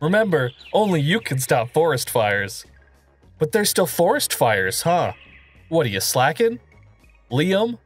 Remember, only you can stop forest fires. But there's still forest fires, huh? What are you slacking? Liam,